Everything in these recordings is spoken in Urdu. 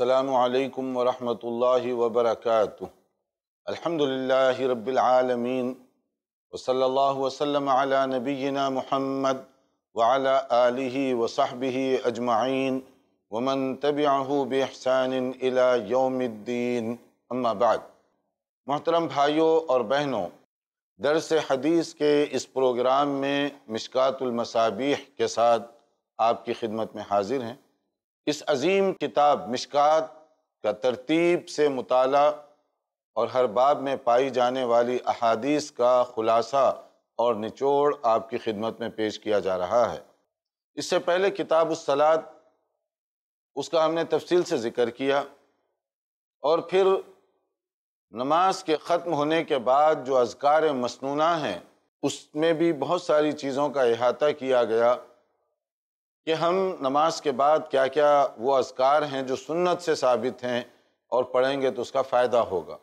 السلام علیکم ورحمۃ اللہ وبرکاتہ۔ الحمد للہ رب العالمین، وصلی اللہ وسلم علی نبینا محمد وعلی آلہ وصحبہ اجمعین، ومن تبعہ بإحسان الى یوم الدین، اما بعد۔ محترم بھائیوں اور بہنوں، درس حدیث کے اس پروگرام میں مشکات المصابیح کے ساتھ آپ کی خدمت میں حاضر ہیں۔ اس عظیم کتاب مشکات کا ترتیب سے مطالعہ اور ہر باب میں پائی جانے والی احادیث کا خلاصہ اور نچوڑ آپ کی خدمت میں پیش کیا جا رہا ہے۔ اس سے پہلے کتاب الصلاۃ، اس کا ہم نے تفصیل سے ذکر کیا اور پھر نماز کے ختم ہونے کے بعد جو اذکار مصنوعہ ہیں، اس میں بھی بہت ساری چیزوں کا احاطہ کیا گیا۔ کہ ہم نماز کے بعد کیا کیا وہ اذکار ہیں جو سنت سے ثابت ہیں اور پڑھیں گے تو اس کا فائدہ ہوگا۔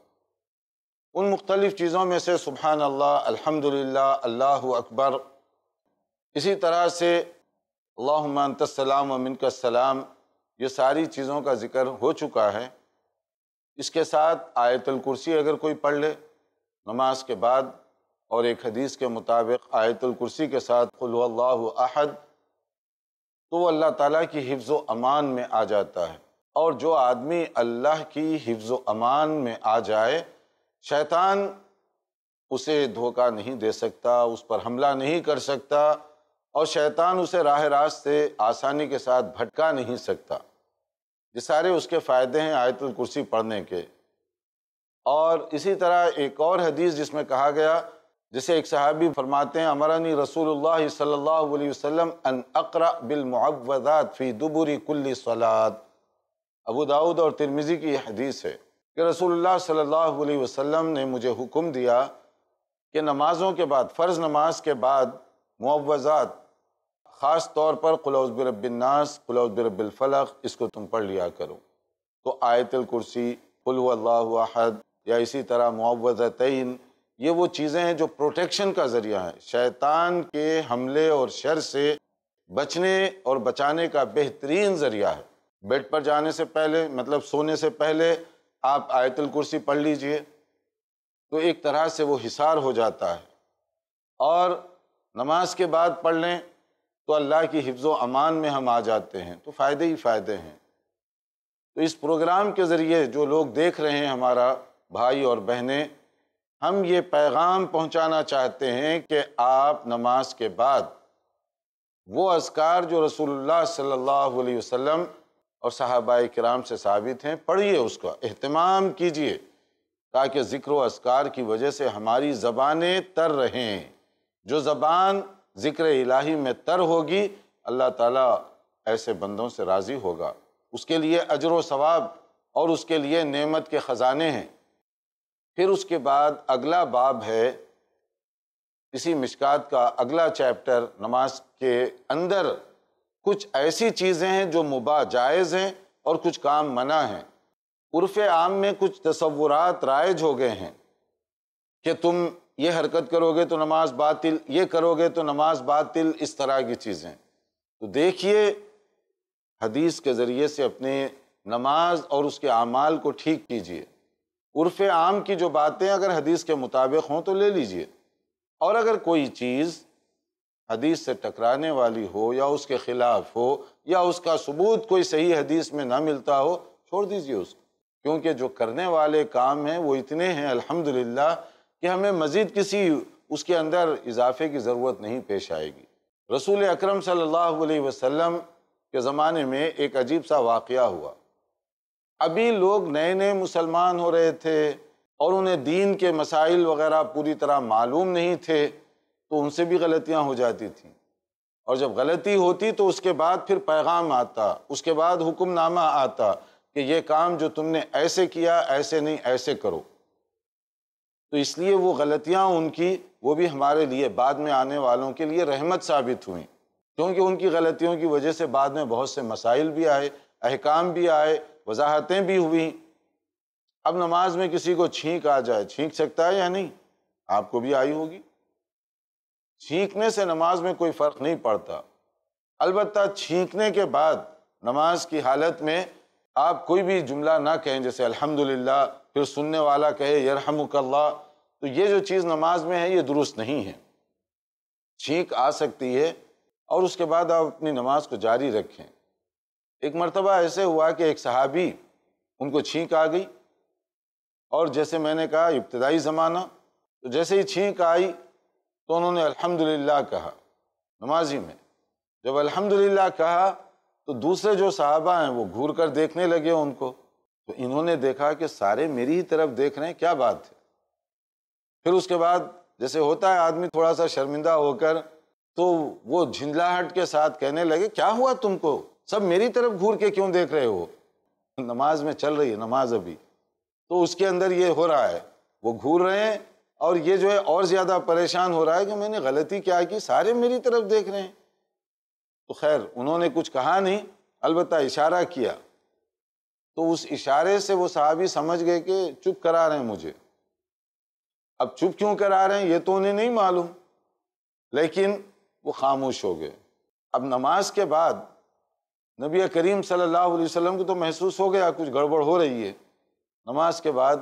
ان مختلف چیزوں میں سے سبحان اللہ الحمد للہ اللہ اکبر۔ اسی طرح سے اللہم انت السلام و منک السلام، یہ ساری چیزوں کا ذکر ہو چکا ہے۔ اس کے ساتھ آیت الکرسی اگر کوئی پڑھ لے، نماز کے بعد اور ایک حدیث کے مطابق آیت الکرسی کے ساتھ قل اللہ احد تو وہ اللہ تعالیٰ کی حفظ و امان میں آ جاتا ہے۔ اور جو آدمی اللہ کی حفظ و امان میں آ جائے، شیطان اسے دھوکہ نہیں دے سکتا، اس پر حملہ نہیں کر سکتا، اور شیطان اسے راہ راست سے آسانی کے ساتھ بھٹکا نہیں سکتا۔ یہ سارے اس کے فائدے ہیں آیت الکرسی پڑھنے کے۔ اور اسی طرح ایک اور حدیث جس میں کہا گیا جسے ایک صحابی فرماتے ہیں امرانی رسول اللہ صلی اللہ علیہ وسلم ان اقرا بالمعوذات فی دبری کل صلات۔ ابو داود اور ترمیزی کی یہ حدیث ہے کہ رسول اللہ صلی اللہ علیہ وسلم نے مجھے حکم دیا کہ نمازوں کے بعد، فرض نماز کے بعد معوذات، خاص طور پر قلوز برب الناس قلوز برب الفلق، اس کو تم پڑھ لیا کرو۔ تو آیت الکرسی، قل اللہ احد یا اسی طرح معوذتین یہ وہ چیزیں ہیں جو پروٹیکشن کا ذریعہ ہیں۔ شیطان کے حملے اور شر سے بچنے اور بچانے کا بہترین ذریعہ ہے۔ بیڈ پر جانے سے پہلے مطلب سونے سے پہلے آپ آیت الکرسی پڑھ لیجیے۔ تو ایک طرح سے وہ حصار ہو جاتا ہے۔ اور نماز کے بعد پڑھ لیں تو اللہ کی حفظ و امان میں ہم آ جاتے ہیں۔ تو فائدے ہی فائدے ہیں۔ تو اس پروگرام کے ذریعے جو لوگ دیکھ رہے ہیں ہمارا بھائی اور بہنیں ہم یہ پیغام پہنچانا چاہتے ہیں کہ آپ نماز کے بعد وہ اذکار جو رسول اللہ صلی اللہ علیہ وسلم اور صحابہ کرام سے ثابت ہیں، پڑھیے اس کا، اہتمام کیجیے تاکہ ذکر و اذکار کی وجہ سے ہماری زبانیں تر رہیں۔ جو زبان ذکر الہی میں تر ہوگی، اللہ تعالیٰ ایسے بندوں سے راضی ہوگا۔ اس کے لیے اجر و ثواب اور اس کے لیے نعمت کے خزانے ہیں۔ پھر اس کے بعد اگلا باب ہے اسی مشکات کا اگلا چیپٹر نماز کے اندر کچھ ایسی چیزیں ہیں جو مباح جائز ہیں اور کچھ کام منع ہیں۔ عرف عام میں کچھ تصورات رائج ہو گئے ہیں کہ تم یہ حرکت کرو گے تو نماز باطل، یہ کرو گے تو نماز باطل، اس طرح کی چیزیں۔ تو دیکھیے، حدیث کے ذریعے سے اپنے نماز اور اس کے اعمال کو ٹھیک کیجیے عرف عام کی جو باتیں اگر حدیث کے مطابق ہوں تو لے لیجیے۔ اور اگر کوئی چیز حدیث سے ٹکرانے والی ہو یا اس کے خلاف ہو یا اس کا ثبوت کوئی صحیح حدیث میں نہ ملتا ہو، چھوڑ دیجیے اس کو۔ کیونکہ جو کرنے والے کام ہیں وہ اتنے ہیں الحمدللہ کہ ہمیں مزید کسی اس کے اندر اضافے کی ضرورت نہیں پیش آئے گی۔ رسول اکرم صلی اللہ علیہ وسلم کے زمانے میں ایک عجیب سا واقعہ ہوا۔ ابھی لوگ نئے نئے مسلمان ہو رہے تھے اور انہیں دین کے مسائل وغیرہ پوری طرح معلوم نہیں تھے، تو ان سے بھی غلطیاں ہو جاتی تھیں۔ اور جب غلطی ہوتی تو اس کے بعد پھر پیغام آتا، اس کے بعد حکم نامہ آتا کہ یہ کام جو تم نے ایسے کیا، ایسے نہیں، ایسے کرو۔ تو اس لیے وہ غلطیاں ان کی، وہ بھی ہمارے لیے بعد میں آنے والوں کے لیے رحمت ثابت ہوئیں۔ کیونکہ ان کی غلطیوں کی وجہ سے بعد میں بہت سے مسائل بھی آئے، احکام بھی آئے وضاحتیں بھی ہوئیں اب نماز میں کسی کو چھینک آ جائے، چھینک سکتا ہے یا نہیں؟ آپ کو بھی آئی ہوگی۔ چھینکنے سے نماز میں کوئی فرق نہیں پڑتا۔ البتہ چھینکنے کے بعد نماز کی حالت میں آپ کوئی بھی جملہ نہ کہیں، جیسے الحمدللہ، پھر سننے والا کہے یرحمک اللہ، تو یہ جو چیز نماز میں ہے، یہ درست نہیں ہے۔ چھینک آ سکتی ہے اور اس کے بعد آپ اپنی نماز کو جاری رکھیں۔ ایک مرتبہ ایسے ہوا کہ ایک صحابی ان کو چھینک آ گئی اور جیسے میں نے کہا ابتدائی زمانہ، تو جیسے ہی چھینک آئی تو انہوں نے الحمدللہ کہا نمازی میں۔ جب الحمدللہ کہا تو دوسرے جو صحابہ ہیں وہ گھور کر دیکھنے لگے ان کو۔ تو انہوں نے دیکھا کہ سارے میری ہی طرف دیکھ رہے ہیں، کیا بات ہے؟ پھر اس کے بعد جیسے ہوتا ہے آدمی تھوڑا سا شرمندہ ہو کر تو وہ جھنجلاہٹ کے ساتھ کہنے لگے، کیا ہوا تم کو؟ سب میری طرف گھور کے کیوں دیکھ رہے ہو؟ نماز میں چل رہی ہے، نماز ابھی۔ تو اس کے اندر یہ ہو رہا ہے، وہ گھور رہے ہیں اور یہ جو ہے اور زیادہ پریشان ہو رہا ہے کہ میں نے غلطی کیا کی، سارے میری طرف دیکھ رہے ہیں۔ تو خیر، انہوں نے کچھ کہا نہیں، البتہ اشارہ کیا۔ تو اس اشارے سے وہ صحابی سمجھ گئے کہ چپ کرا رہے ہیں مجھے۔ اب چپ کیوں کرا رہے ہیں، یہ تو انہیں نہیں معلوم۔ لیکن وہ خاموش ہو گئے۔ اب نماز کے بعد نبی کریم صلی اللہ علیہ وسلم کو تو محسوس ہو گیا، کچھ گڑبڑ ہو رہی ہے۔ نماز کے بعد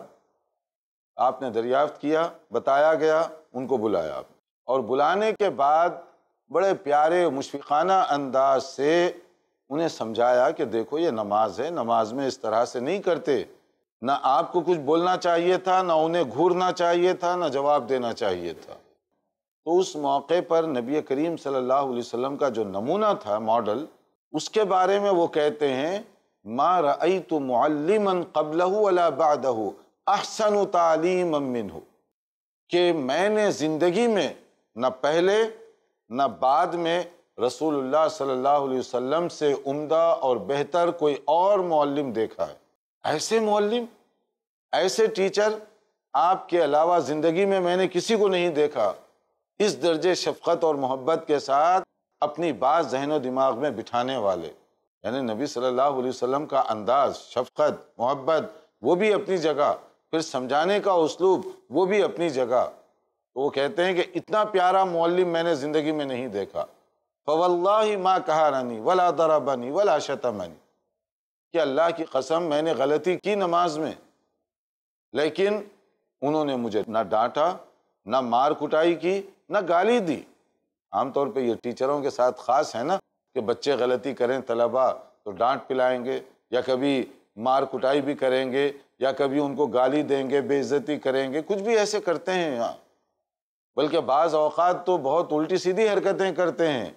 آپ نے دریافت کیا، بتایا گیا، ان کو بلایا اور بلانے کے بعد بڑے پیارے، مشفقانہ انداز سے انہیں سمجھایا کہ دیکھو، یہ نماز ہے، نماز میں اس طرح سے نہیں کرتے۔ نہ آپ کو کچھ بولنا چاہیے تھا، نہ انہیں گھورنا چاہیے تھا، نہ جواب دینا چاہیے تھا۔ تو اس موقع پر نبی کریم صلی اللہ علیہ وسلم کا جو نمونہ تھا، ماڈل اس کے بارے میں وہ کہتے ہیں، ما رأیت معلما قبلہ ولا بعدہ احسن تعلیم منہ کہ میں نے زندگی میں نہ پہلے نہ بعد میں رسول اللہ صلی اللہ علیہ وسلم سے عمدہ اور بہتر کوئی اور معلم دیکھا ہے۔ ایسے معلم، ایسے ٹیچر آپ کے علاوہ زندگی میں میں نے کسی کو نہیں دیکھا۔ اس درجے شفقت اور محبت کے ساتھ اپنی بات ذہن و دماغ میں بٹھانے والے۔ یعنی نبی صلی اللہ علیہ وسلم کا انداز، شفقت، محبت، وہ بھی اپنی جگہ۔ پھر سمجھانے کا اسلوب، وہ بھی اپنی جگہ۔ تو وہ کہتے ہیں کہ اتنا پیارا معلم میں نے زندگی میں نہیں دیکھا۔ فواللہ ما کہا رانی ولا دربنی ولا شتمنی۔ کہ اللہ کی قسم میں نے غلطی کی نماز میں۔ لیکن انہوں نے مجھے نہ ڈانٹا، نہ مار کٹائی کی، نہ گالی دی۔ عام طور پہ یہ ٹیچروں کے ساتھ خاص ہے نا کہ بچے غلطی کریں طلبا تو ڈانٹ پلائیں گے یا کبھی مار کٹائی بھی کریں گے یا کبھی ان کو گالی دیں گے، بے عزتی کریں گے، کچھ بھی ایسے کرتے ہیں یہاں۔ بلکہ بعض اوقات تو بہت الٹی سیدھی حرکتیں کرتے ہیں۔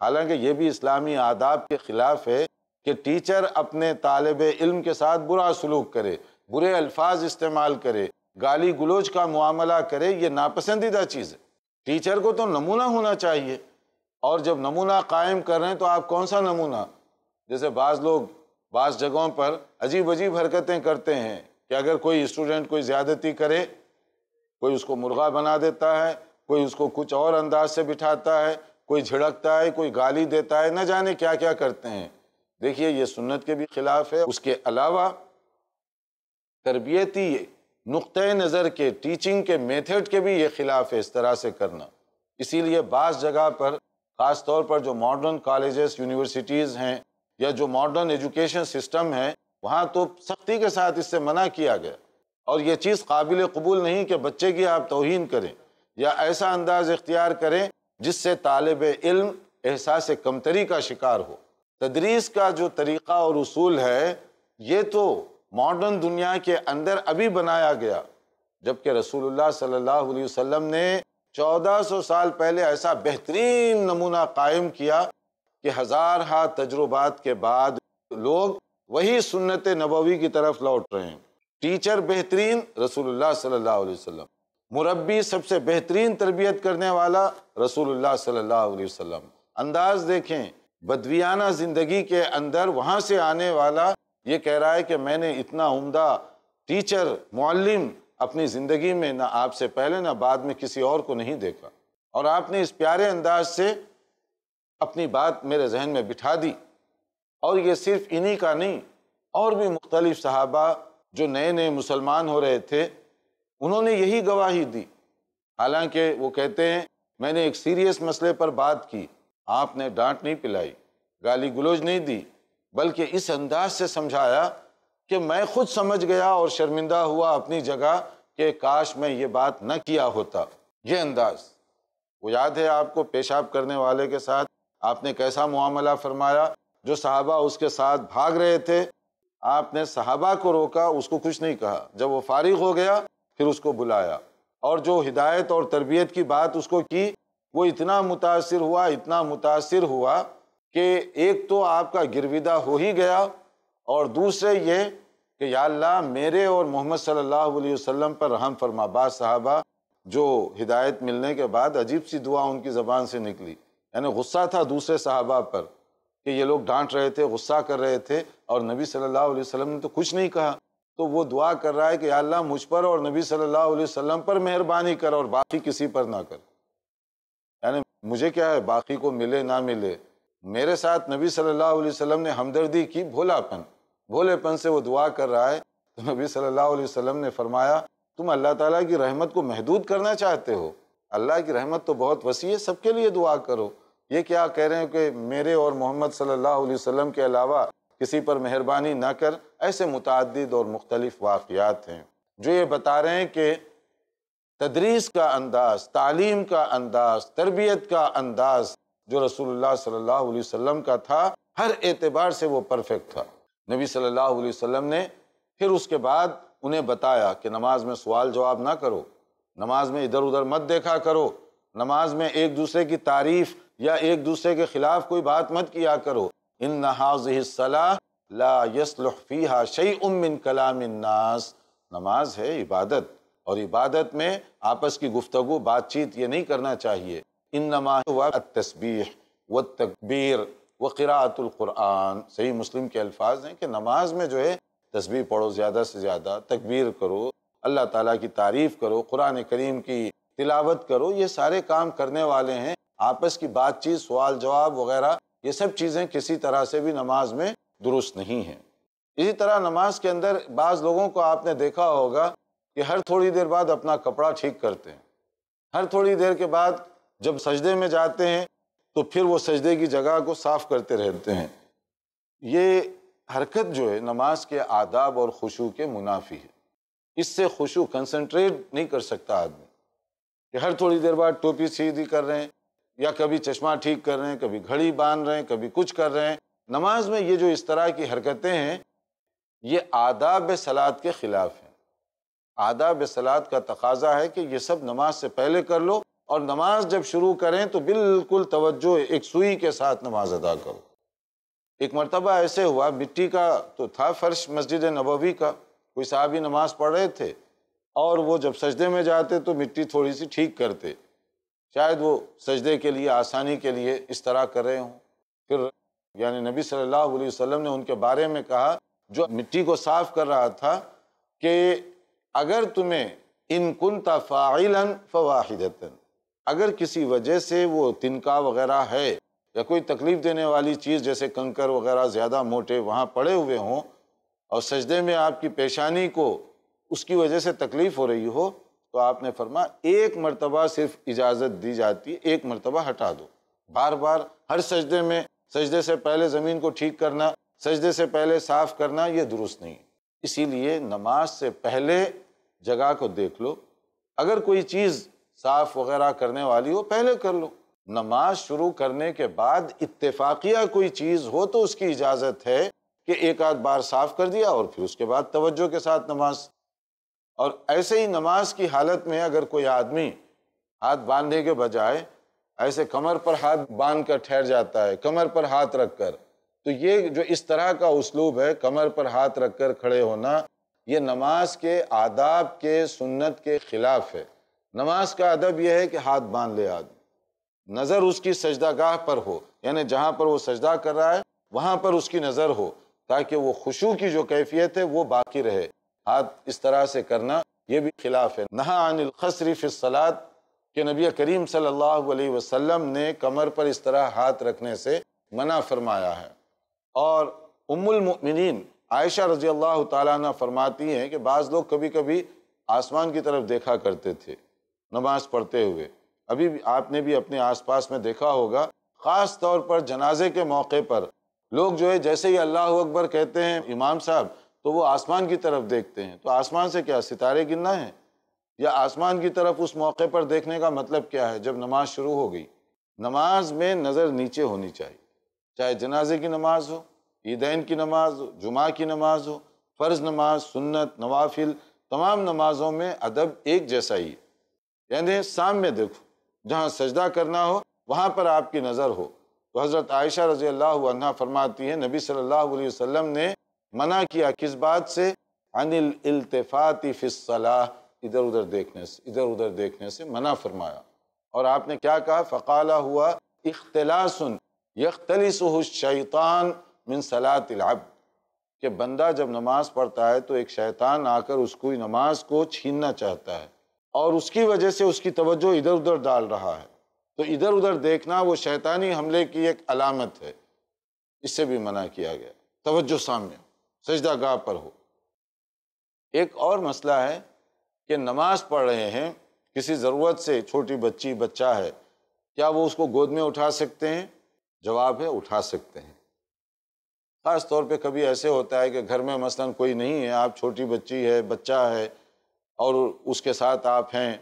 حالانکہ یہ بھی اسلامی آداب کے خلاف ہے کہ ٹیچر اپنے طالب علم کے ساتھ برا سلوک کرے، برے الفاظ استعمال کرے، گالی گلوچ کا معاملہ کرے، یہ ناپسندیدہ چیز ہے۔ ٹیچر کو تو نمونہ ہونا چاہیے۔ اور جب نمونہ قائم کر رہے ہیں تو آپ کون سا نمونہ؟ جیسے بعض لوگ بعض جگہوں پر عجیب عجیب حرکتیں کرتے ہیں کہ اگر کوئی اسٹوڈنٹ کوئی زیادتی کرے، کوئی اس کو مرغا بنا دیتا ہے، کوئی اس کو کچھ اور انداز سے بٹھاتا ہے، کوئی جھڑکتا ہے، کوئی گالی دیتا ہے، نہ جانے کیا کیا کرتے ہیں۔ دیکھیے، یہ سنت کے بھی خلاف ہے۔ اس کے علاوہ تربیتی نقطۂ نظر کے ٹیچنگ کے میتھڈ کے بھی یہ خلاف ہے اس طرح سے کرنا۔ اسی لیے بعض جگہ پر، خاص طور پر جو ماڈرن کالجز یونیورسٹیز ہیں یا جو ماڈرن ایجوکیشن سسٹم ہے وہاں تو سختی کے ساتھ اس سے منع کیا گیا۔ اور یہ چیز قابل قبول نہیں کہ بچے کی آپ توہین کریں یا ایسا انداز اختیار کریں جس سے طالب علم احساس کمتری کا شکار ہو۔ تدریس کا جو طریقہ اور اصول ہے، یہ تو ماڈرن دنیا کے اندر ابھی بنایا گیا، جبکہ رسول اللہ صلی اللہ علیہ وسلم نے چودہ سو سال پہلے ایسا بہترین نمونہ قائم کیا کہ ہزار ہا تجربات کے بعد لوگ وہی سنت نبوی کی طرف لوٹ رہے ہیں۔ ٹیچر بہترین رسول اللہ صلی اللہ علیہ وسلم، مربی سب سے بہترین تربیت کرنے والا رسول اللہ صلی اللہ علیہ وسلم۔ انداز دیکھیں، بدویانہ زندگی کے اندر وہاں سے آنے والا یہ کہہ رہا ہے کہ میں نے اتنا عمدہ ٹیچر، معلم اپنی زندگی میں نہ آپ سے پہلے، نہ بعد میں کسی اور کو نہیں دیکھا۔ اور آپ نے اس پیارے انداز سے اپنی بات میرے ذہن میں بٹھا دی۔ اور یہ صرف انہی کا نہیں، اور بھی مختلف صحابہ جو نئے نئے مسلمان ہو رہے تھے، انہوں نے یہی گواہی دی۔ حالانکہ وہ کہتے ہیں، میں نے ایک سیریس مسئلے پر بات کی۔ آپ نے ڈانٹ نہیں پلائی، گالی گلوچ نہیں دی۔ بلکہ اس انداز سے سمجھایا کہ میں خود سمجھ گیا اور شرمندہ ہوا اپنی جگہ کہ کاش میں یہ بات نہ کیا ہوتا۔ یہ انداز۔ وہ یاد ہے آپ کو پیشاب کرنے والے کے ساتھ؟ آپ نے کیسا معاملہ فرمایا؟ جو صحابہ اس کے ساتھ بھاگ رہے تھے۔ آپ نے صحابہ کو روکا، اس کو کچھ نہیں کہا۔ جب وہ فارغ ہو گیا، پھر اس کو بلایا۔ اور جو ہدایت اور تربیت کی بات اس کو کی، وہ اتنا متاثر ہوا، اتنا متاثر ہوا کہ ایک تو آپ کا گرویدہ ہو ہی گیا اور دوسرے یہ کہ یا اللہ میرے اور محمد صلی اللہ علیہ وسلم پر رحم فرما، بعض صحابہ جو ہدایت ملنے کے بعد عجیب سی دعا ان کی زبان سے نکلی۔ یعنی غصہ تھا دوسرے صحابہ پر کہ یہ لوگ ڈانٹ رہے تھے، غصہ کر رہے تھے اور نبی صلی اللہ علیہ وسلم نے تو کچھ نہیں کہا۔ تو وہ دعا کر رہا ہے کہ یا اللہ مجھ پر اور نبی صلی اللہ علیہ وسلم پر مہربانی کر اور باقی کسی پر نہ کر۔ یعنی مجھے کیا ہے؟ باقی کو ملے نہ ملے۔ میرے ساتھ نبی صلی اللہ علیہ وسلم نے ہمدردی کی، بھولا پن۔ بھولے پن سے وہ دعا کر رہا ہے۔ تو نبی صلی اللہ علیہ وسلم نے فرمایا، تم اللہ تعالیٰ کی رحمت کو محدود کرنا چاہتے ہو۔ اللہ کی رحمت تو بہت وسیع ہے، سب کے لیے دعا کرو۔ یہ کیا کہہ رہے ہیں کہ میرے اور محمد صلی اللہ علیہ وسلم کے علاوہ کسی پر مہربانی نہ کر، ایسے متعدد اور مختلف واقعات ہیں۔ جو یہ بتا رہے ہیں کہ تدریس کا انداز، تعلیم کا انداز، تربیت کا انداز جو رسول اللہ صلی اللہ علیہ وسلم کا تھا، ہر اعتبار سے وہ پرفیکٹ تھا۔ نبی صلی اللہ علیہ وسلم نے پھر اس کے بعد انہیں بتایا کہ نماز میں سوال جواب نہ کرو، نماز میں ادھر ادھر مت دیکھا کرو، نماز میں ایک دوسرے کی تعریف یا ایک دوسرے کے خلاف کوئی بات مت کیا کرو۔ ان لا فیہا شیء من کلام الناس۔ نماز ہے عبادت اور عبادت میں آپس کی گفتگو، بات چیت یہ نہیں کرنا چاہیے۔ انما ہوا التسبیح والتکبیر وقراءت القرآن۔ صحیح مسلم کے الفاظ ہیں کہ نماز میں جو ہے تسبیح پڑھو زیادہ سے زیادہ، تکبیر کرو، اللہ تعالیٰ کی تعریف کرو، قرآن کریم کی تلاوت کرو، یہ سارے کام کرنے والے ہیں۔ آپس کی بات چیت، سوال جواب وغیرہ، یہ سب چیزیں کسی طرح سے بھی نماز میں درست نہیں ہیں۔ اسی طرح نماز کے اندر بعض لوگوں کو آپ نے دیکھا ہوگا کہ ہر تھوڑی دیر بعد اپنا کپڑا ٹھیک کرتے ہیں۔ ہر تھوڑی دیر کے بعد جب سجدے میں جاتے ہیں تو پھر وہ سجدے کی جگہ کو صاف کرتے رہتے ہیں۔ یہ حرکت جو ہے نماز کے آداب اور خوشو کے منافی ہے۔ اس سے خوشو کنسنٹریٹ نہیں کر سکتا آدمی۔ کہ ہر تھوڑی دیر بعد ٹوپی سیدھی کر رہے ہیں یا کبھی چشمہ ٹھیک کر رہے ہیں، کبھی گھڑی باندھ رہے ہیں، کبھی کچھ کر رہے ہیں۔ نماز میں یہ جو اس طرح کی حرکتیں ہیں، یہ آداب سلاد کے خلاف ہیں۔ آداب سلاد کا تقاضا ہے کہ یہ سب نماز سے پہلے کر لو اور نماز جب شروع کریں تو بالکل توجہ ایک سوئی کے ساتھ نماز ادا کرو۔ ایک مرتبہ ایسے ہوا، مٹی کا تو تھا فرش مسجد نبوی کا، کوئی صحابی نماز پڑھ رہے تھے اور وہ جب سجدے میں جاتے تو مٹی تھوڑی سی ٹھیک کرتے۔ شاید وہ سجدے کے لیے، آسانی کے لیے اس طرح کر رہے ہوں۔ پھر یعنی نبی صلی اللہ علیہ وسلم نے ان کے بارے میں کہا، جو مٹی کو صاف کر رہا تھا کہ اگر تمہیں ان کن فاعلا فواحدتا اگر کسی وجہ سے وہ تنکا وغیرہ ہے یا کوئی تکلیف دینے والی چیز جیسے کنکر وغیرہ زیادہ موٹے وہاں پڑے ہوئے ہوں اور سجدے میں آپ کی پیشانی کو اس کی وجہ سے تکلیف ہو رہی ہو، تو آپ نے فرما ایک مرتبہ صرف اجازت دی جاتی ہے ایک مرتبہ ہٹا دو۔ بار بار ہر سجدے میں سجدے سے پہلے زمین کو ٹھیک کرنا، سجدے سے پہلے صاف کرنا یہ درست نہیں۔ اسی لیے نماز سے پہلے جگہ کو دیکھ لو۔ اگر کوئی چیز صاف وغیرہ کرنے والی ہو، پہلے کر لو۔ نماز شروع کرنے کے بعد اتفاقیہ کوئی چیز ہو تو اس کی اجازت ہے کہ ایک آدھ بار صاف کر دیا اور پھر اس کے بعد توجہ کے ساتھ نماز۔ اور ایسے ہی نماز کی حالت میں اگر کوئی آدمی ہاتھ باندھنے کے بجائے ایسے کمر پر ہاتھ باندھ کر ٹھہر جاتا ہے، کمر پر ہاتھ رکھ کر، تو یہ جو اس طرح کا اسلوب ہے، کمر پر ہاتھ رکھ کر کھڑے ہونا، یہ نماز کے آداب کے سنت کے خلاف ہے۔ نماز کا ادب یہ ہے کہ ہاتھ باندھ لے آدمی۔ نظر اس کی سجدہ گاہ پر ہو یعنی جہاں پر وہ سجدہ کر رہا ہے، وہاں پر اس کی نظر ہو، تاکہ وہ خوشو کی جو کیفیت ہے وہ باقی رہے۔ ہاتھ اس طرح سے کرنا یہ بھی خلاف ہے۔ نہا عن الخصری فی الصلاة، کہ نبی کریم صلی اللہ علیہ وسلم نے کمر پر اس طرح ہاتھ رکھنے سے منع فرمایا ہے۔ اور ام المؤمنین، عائشہ رضی اللہ تعالیٰ عنہ فرماتی ہیں کہ بعض لوگ کبھی کبھی آسمان کی طرف دیکھا کرتے تھے۔ نماز پڑھتے ہوئے۔ ابھی آپ نے بھی اپنے آس پاس میں دیکھا ہوگا، خاص طور پر جنازے کے موقع پر۔ لوگ جو ہے، جیسے ہی اللہ اکبر کہتے ہیں امام صاحب، تو وہ آسمان کی طرف دیکھتے ہیں۔ تو آسمان سے کیا، ستارے گننا ہے؟ یا آسمان کی طرف اس موقع پر دیکھنے کا مطلب کیا ہے جب نماز شروع ہو گئی؟ نماز میں نظر نیچے ہونی چاہیے۔ چاہے جنازے کی نماز ہو، عیدین کی نماز ہو، جمعہ کی نماز ہو، فرض نماز، سنت، نوافل، تمام نمازوں میں ادب ایک جیسا ہی ہے۔ یعنی سامنے دیکھو، جہاں سجدہ کرنا ہو، وہاں پر آپ کی نظر ہو۔ تو حضرت عائشہ رضی اللہ عنہ فرماتی ہے نبی صلی اللہ علیہ وسلم نے منع کیا کس بات سے؟ عن الالتفات فی الصلاح، ادھر ادھر دیکھنے سے، ادھر ادھر دیکھنے سے منع فرمایا۔ اور آپ نے کیا کہا؟ فقالہ ہوا اختلاس یختلسہ الشیطان من صلاة العبد۔ کہ بندہ جب نماز پڑھتا ہے تو ایک شیطان آ کر اس کو نماز کو چھیننا چاہتا ہے۔ اور اس کی وجہ سے اس کی توجہ ادھر ادھر ڈال رہا ہے۔ تو ادھر ادھر دیکھنا وہ شیطانی حملے کی ایک علامت ہے۔ اس سے بھی منع کیا گیا۔ توجہ سامنے، سجدہ گاہ پر ہو۔ ایک اور مسئلہ ہے کہ نماز پڑھ رہے ہیں، کسی ضرورت سے چھوٹی بچی، بچہ ہے، کیا وہ اس کو گود میں اٹھا سکتے ہیں؟ جواب ہے، اٹھا سکتے ہیں۔ خاص طور پہ کبھی ایسے ہوتا ہے کہ گھر میں مثلاً کوئی نہیں ہے، آپ چھوٹی بچی ہے، بچہ ہے اور اس کے ساتھ آپ ہیں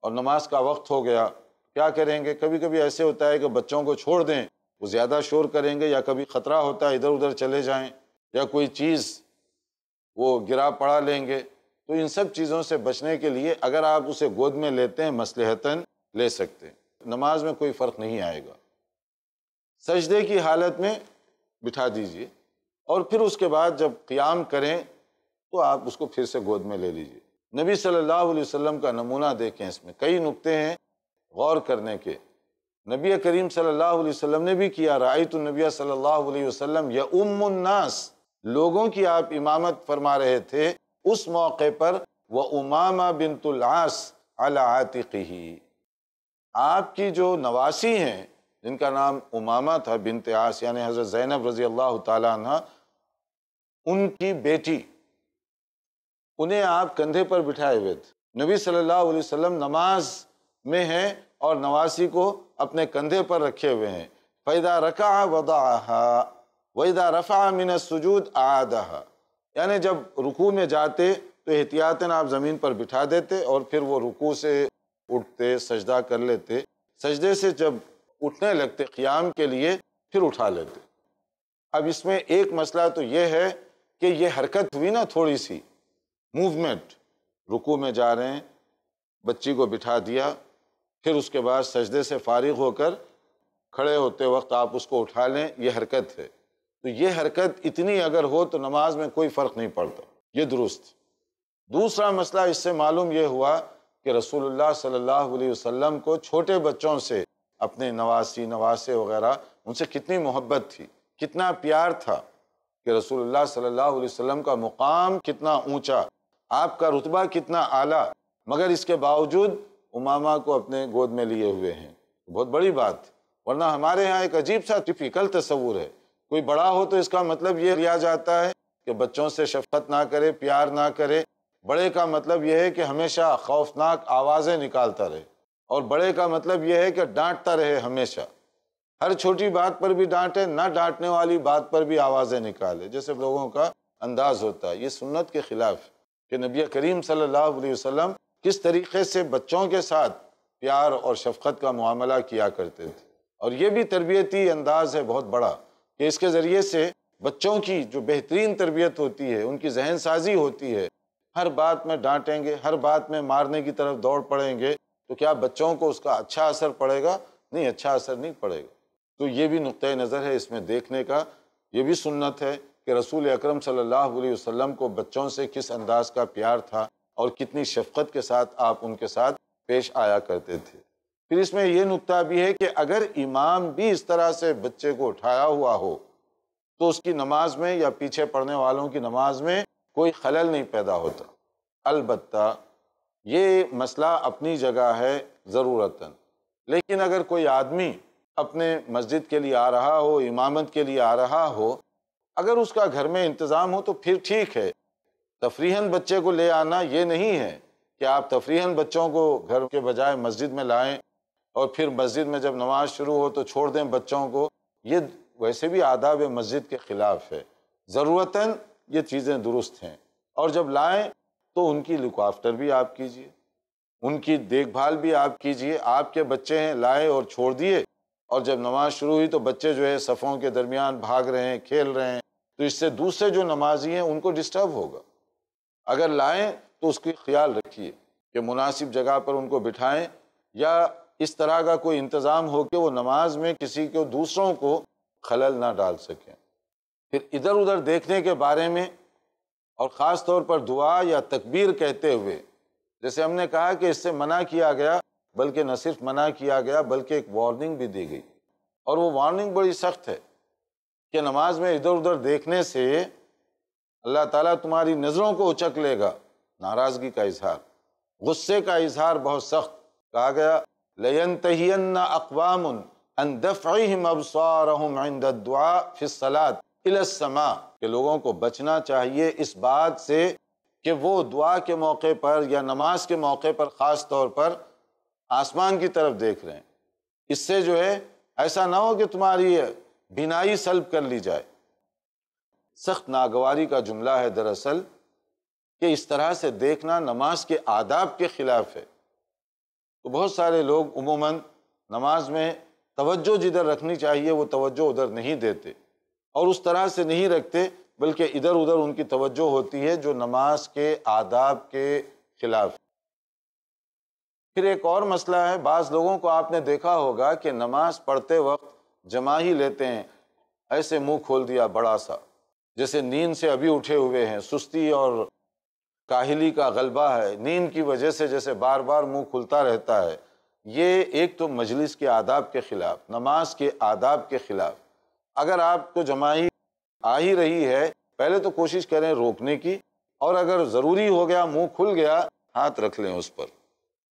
اور نماز کا وقت ہو گیا، کیا کریں گے؟ کبھی کبھی ایسے ہوتا ہے کہ بچوں کو چھوڑ دیں، وہ زیادہ شور کریں گے یا کبھی خطرہ ہوتا ہے ادھر ادھر چلے جائیں یا کوئی چیز وہ گرا پڑا لیں گے۔ تو ان سب چیزوں سے بچنے کے لیے اگر آپ اسے گود میں لیتے ہیں مسلحتاً لے سکتے ہیں۔ نماز میں کوئی فرق نہیں آئے گا۔ سجدے کی حالت میں بٹھا دیجیے اور پھر اس کے بعد جب قیام کریں تو آپ اس کو پھر سے گود میں لے لیجیے۔ نبی صلی اللہ علیہ وسلم کا نمونہ دیکھیں اس میں کئی نقطے ہیں غور کرنے کے۔ نبی کریم صلی اللہ علیہ وسلم نے بھی کیا رائت النبی صلی اللہ علیہ وسلم یا ام الناس، لوگوں کی آپ امامت فرما رہے تھے، اس موقع پر وہ امامہ بنت العاص عاتقی آپ کی جو نواسی ہیں، جن کا نام امامہ تھا بنت عاص یعنی حضرت زینب رضی اللہ تعالیٰ عنہ، ان کی بیٹی انہیں آپ کندھے پر بٹھائے ہوئے تھے۔ نبی صلی اللہ علیہ وسلم نماز میں ہیں اور نواسی کو اپنے کندھے پر رکھے ہوئے ہیں۔ فیدا رکھا ودا ویدا رفع من سجود آدھا یعنی جب رکوع میں جاتے تو احتیاطاً آپ زمین پر بٹھا دیتے اور پھر وہ رکوع سے اٹھتے، سجدہ کر لیتے۔ سجدے سے جب اٹھنے لگتے قیام کے لیے، پھر اٹھا لیتے۔ اب اس میں ایک مسئلہ تو یہ ہے کہ یہ حرکت ہوئی نا تھوڑی سی۔ موومنٹ رکوع میں جا رہے ہیں، بچی کو بٹھا دیا، پھر اس کے بعد سجدے سے فارغ ہو کر کھڑے ہوتے وقت آپ اس کو اٹھا لیں، یہ حرکت ہے۔ تو یہ حرکت اتنی اگر ہو تو نماز میں کوئی فرق نہیں پڑتا۔ یہ درست۔ دوسرا مسئلہ اس سے معلوم یہ ہوا کہ رسول اللہ صلی اللہ علیہ وسلم کو چھوٹے بچوں سے اپنے نواسی، نواسے وغیرہ، ان سے کتنی محبت تھی، کتنا پیار تھا کہ رسول اللہ صلی اللہ علیہ وسلم کا مقام کتنا اونچا۔ آپ کا رتبہ کتنا اعلیٰ؟ مگر اس کے باوجود امامہ کو اپنے گود میں لیے ہوئے ہیں۔ بہت بڑی بات۔ ورنہ ہمارے ہاں ایک عجیب سا ٹپیکل تصور ہے۔ کوئی بڑا ہو تو اس کا مطلب یہ لیا جاتا ہے کہ بچوں سے شفقت نہ کرے، پیار نہ کرے۔ بڑے کا مطلب یہ ہے کہ ہمیشہ خوفناک آوازیں نکالتا رہے۔ اور بڑے کا مطلب یہ ہے کہ ڈانٹتا رہے ہمیشہ۔ ہر چھوٹی بات پر بھی ڈانٹے، نہ ڈانٹنے والی بات پر بھی آوازیں نکالے، جیسے لوگوں کا انداز ہوتا ہے۔ یہ سنت کے خلاف ہے۔ کہ نبی کریم صلی اللہ علیہ وسلم کس طریقے سے بچوں کے ساتھ پیار اور شفقت کا معاملہ کیا کرتے تھے۔ اور یہ بھی تربیتی انداز ہے بہت بڑا کہ اس کے ذریعے سے بچوں کی جو بہترین تربیت ہوتی ہے، ان کی ذہن سازی ہوتی ہے۔ ہر بات میں ڈانٹیں گے، ہر بات میں مارنے کی طرف دوڑ پڑیں گے تو کیا بچوں کو اس کا اچھا اثر پڑے گا؟ نہیں اچھا اثر نہیں پڑے گا۔ تو یہ بھی نقطۂ نظر ہے اس میں دیکھنے کا، یہ بھی سنت ہے۔ کہ رسول اکرم صلی اللہ علیہ وسلم کو بچوں سے کس انداز کا پیار تھا اور کتنی شفقت کے ساتھ آپ ان کے ساتھ پیش آیا کرتے تھے۔ پھر اس میں یہ نقطہ بھی ہے کہ اگر امام بھی اس طرح سے بچے کو اٹھایا ہوا ہو، تو اس کی نماز میں یا پیچھے پڑھنے والوں کی نماز میں کوئی خلل نہیں پیدا ہوتا۔ البتہ یہ مسئلہ اپنی جگہ ہے ضرورتاً۔ لیکن اگر کوئی آدمی اپنے مسجد کے لیے آ رہا ہو، امامت کے لیے آ رہا ہو اگر اس کا گھر میں انتظام ہو تو پھر ٹھیک ہے۔ تفریحاً بچے کو لے آنا یہ نہیں ہے کہ آپ تفریحاً بچوں کو گھر کے بجائے مسجد میں لائیں اور پھر مسجد میں جب نماز شروع ہو تو چھوڑ دیں بچوں کو۔ یہ ویسے بھی آداب مسجد کے خلاف ہے۔ ضرورتاً یہ چیزیں درست ہیں۔ اور جب لائیں تو ان کی لک آفٹر بھی آپ کیجیے۔ ان کی دیکھ بھال بھی آپ کیجیے۔ آپ کے بچے ہیں، لائے اور چھوڑ دیے۔ اور جب نماز شروع ہوئی تو بچے جو ہے صفوں کے درمیان بھاگ رہے ہیں، کھیل رہے ہیں۔ تو اس سے دوسرے جو نمازی ہیں، ان کو ڈسٹرب ہوگا۔ اگر لائیں تو اس کی خیال رکھیے کہ مناسب جگہ پر ان کو بٹھائیں یا اس طرح کا کوئی انتظام ہو کہ وہ نماز میں کسی کو، دوسروں کو خلل نہ ڈال سکیں۔ پھر ادھر ادھر دیکھنے کے بارے میں اور خاص طور پر دعا یا تکبیر کہتے ہوئے، جیسے ہم نے کہا کہ اس سے منع کیا گیا بلکہ نہ صرف منع کیا گیا بلکہ ایک وارننگ بھی دی گئی۔ اور وہ وارننگ بڑی سخت ہے کہ نماز میں ادھر ادھر دیکھنے سے اللہ تعالیٰ تمہاری نظروں کو اچک لے گا۔ ناراضگی کا اظہار۔ غصے کا اظہار بہت سخت۔ کہا گیا لَيَنْتَهِيَنَّ أَقْوَامٌ أَن دَفْعِهِمْ أَبْصَارَهُمْ عِنْدَ الدُّعَاءِ فِي الصَّلَاةِ إِلَى السَّمَاءِ۔ کہ لوگوں کو بچنا چاہیے اس بات سے کہ وہ دعا کے موقع پر یا نماز کے موقع پر خاص طور پر آسمان کی طرف دیکھ رہے ہیں۔ اس سے جو ہے ایسا نہ ہو کہ تمہاری بینائی سلب کر لی جائے۔ سخت ناگواری کا جملہ ہے دراصل کہ اس طرح سے دیکھنا نماز کے آداب کے خلاف ہے۔ تو بہت سارے لوگ عموماً نماز میں توجہ جدھر رکھنی چاہیے وہ توجہ ادھر نہیں دیتے اور اس طرح سے نہیں رکھتے بلکہ ادھر ادھر ان کی توجہ ہوتی ہے جو نماز کے آداب کے خلاف۔ پھر ایک اور مسئلہ ہے، بعض لوگوں کو آپ نے دیکھا ہوگا کہ نماز پڑھتے وقت جمع ہی لیتے ہیں۔ ایسے منہ کھول دیا بڑا سا، جیسے نیند سے ابھی اٹھے ہوئے ہیں۔ سستی اور کاہلی کا غلبہ ہے۔ نیند کی وجہ سے جیسے بار بار منہ کھلتا رہتا ہے۔ یہ ایک تو مجلس کے آداب کے خلاف، نماز کے آداب کے خلاف۔ اگر آپ کو جماعی آ ہی رہی ہے، پہلے تو کوشش کریں روکنے کی۔ اور اگر ضروری ہو گیا، منہ کھل گیا، ہاتھ رکھ لیں اس پر۔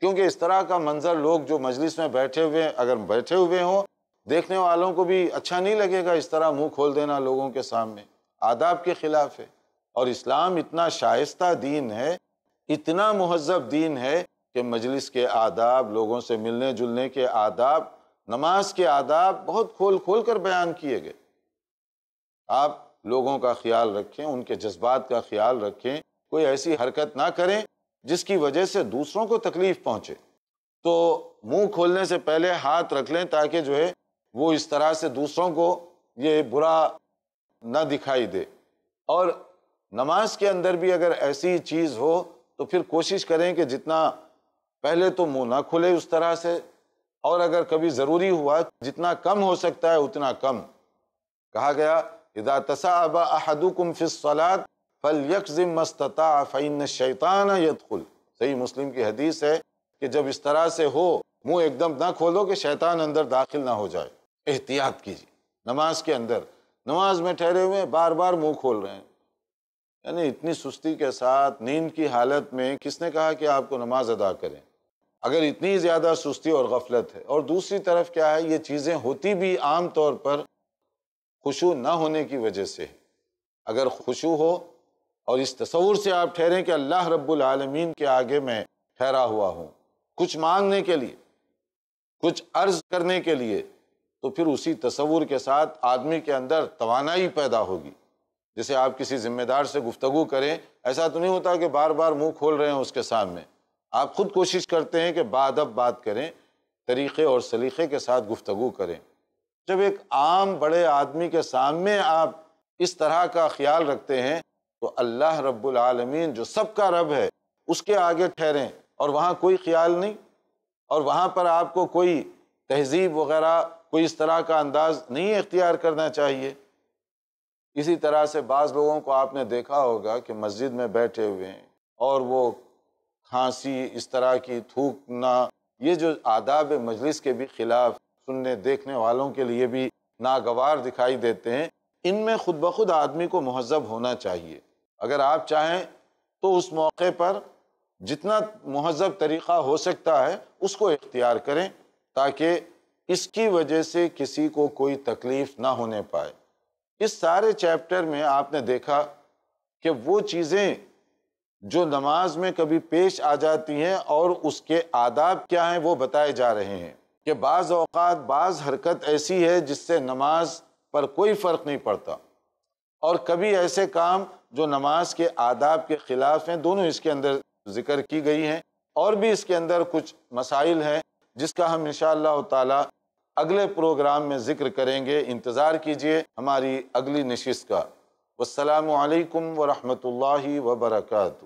کیونکہ اس طرح کا منظر لوگ جو مجلس میں بیٹھے ہوئے اگر بیٹھے ہوئے ہوں، دیکھنے والوں کو بھی اچھا نہیں لگے گا اس طرح منہ کھول دینا لوگوں کے سامنے۔ آداب کے خلاف ہے۔ اور اسلام اتنا شائستہ دین ہے، اتنا مہذب دین ہے کہ مجلس کے آداب، لوگوں سے ملنے جلنے کے آداب، نماز کے آداب بہت کھول کھول کر بیان کیے گئے۔ آپ لوگوں کا خیال رکھیں، ان کے جذبات کا خیال رکھیں، کوئی ایسی حرکت نہ کریں جس کی وجہ سے دوسروں کو تکلیف پہنچے۔ تو منہ کھولنے سے پہلے ہاتھ رکھ لیں تاکہ جو ہے وہ اس طرح سے دوسروں کو یہ برا نہ دکھائی دے۔ اور نماز کے اندر بھی اگر ایسی چیز ہو تو پھر کوشش کریں کہ جتنا پہلے تو منہ نہ کھلے اس طرح سے۔ اور اگر کبھی ضروری ہوا جتنا کم ہو سکتا ہے اتنا کم۔ کہا گیا، اذا تصاب احدكم في الصلاه فليكزم ما استطاع فان الشيطان يدخل۔ صحیح مسلم کی حدیث ہے کہ جب اس طرح سے ہو، منہ ایک دم نہ کھولو کہ شیطان اندر داخل نہ ہو جائے۔ احتیاط کیجیے۔ نماز کے اندر، نماز میں ٹھہرے ہوئے بار بار منہ کھول رہے ہیں۔ یعنی اتنی سستی کے ساتھ نیند کی حالت میں کس نے کہا کہ آپ کو نماز ادا کریں؟ اگر اتنی زیادہ سستی اور غفلت ہے۔ اور دوسری طرف کیا ہے؟ یہ چیزیں ہوتی بھی عام طور پر خوشو نہ ہونے کی وجہ سے۔ اگر خوشو ہو اور اس تصور سے آپ ٹھہریں کہ اللہ رب العالمین کے آگے میں ٹھہرا ہوا ہوں۔ کچھ مانگنے کے لیے، کچھ عرض کرنے کے لیے، تو پھر اسی تصور کے ساتھ آدمی کے اندر توانائی پیدا ہوگی۔ جیسے آپ کسی ذمہ دار سے گفتگو کریں، ایسا تو نہیں ہوتا کہ بار بار منہ کھول رہے ہیں اس کے سامنے۔ آپ خود کوشش کرتے ہیں کہ بعد اب بات کریں، طریقے اور سلیقے کے ساتھ گفتگو کریں۔ جب ایک عام بڑے آدمی کے سامنے آپ اس طرح کا خیال رکھتے ہیں تو اللہ رب العالمین جو سب کا رب ہے، اس کے آگے ٹھہریں اور وہاں کوئی خیال نہیں، اور وہاں پر آپ کو کوئی تہذیب وغیرہ، کوئی اس طرح کا انداز نہیں اختیار کرنا چاہیے۔ اسی طرح سے بعض لوگوں کو آپ نے دیکھا ہوگا کہ مسجد میں بیٹھے ہوئے ہیں اور وہ کھانسی، اس طرح کی تھوکنا یہ جو آداب مجلس کے بھی خلاف سننے، دیکھنے والوں کے لیے بھی ناگوار دکھائی دیتے ہیں۔ ان میں خود بخود آدمی کو مہذب ہونا چاہیے۔ اگر آپ چاہیں تو اس موقع پر جتنا مہذب طریقہ ہو سکتا ہے اس کو اختیار کریں تاکہ اس کی وجہ سے کسی کو کوئی تکلیف نہ ہونے پائے۔ اس سارے چیپٹر میں آپ نے دیکھا کہ وہ چیزیں جو نماز میں کبھی پیش آ جاتی ہیں اور اس کے آداب کیا ہیں وہ بتائے جا رہے ہیں کہ بعض اوقات بعض حرکت ایسی ہے جس سے نماز پر کوئی فرق نہیں پڑتا اور کبھی ایسے کام جو نماز کے آداب کے خلاف ہیں، دونوں اس کے اندر ذکر کی گئی ہیں اور بھی اس کے اندر کچھ مسائل ہیں جس کا ہم انشاءاللہ تعالی اگلے پروگرام میں ذکر کریں گے۔ انتظار کیجیے ہماری اگلی نشست کا۔ والسلام علیکم ورحمۃ اللہ وبرکاتہ۔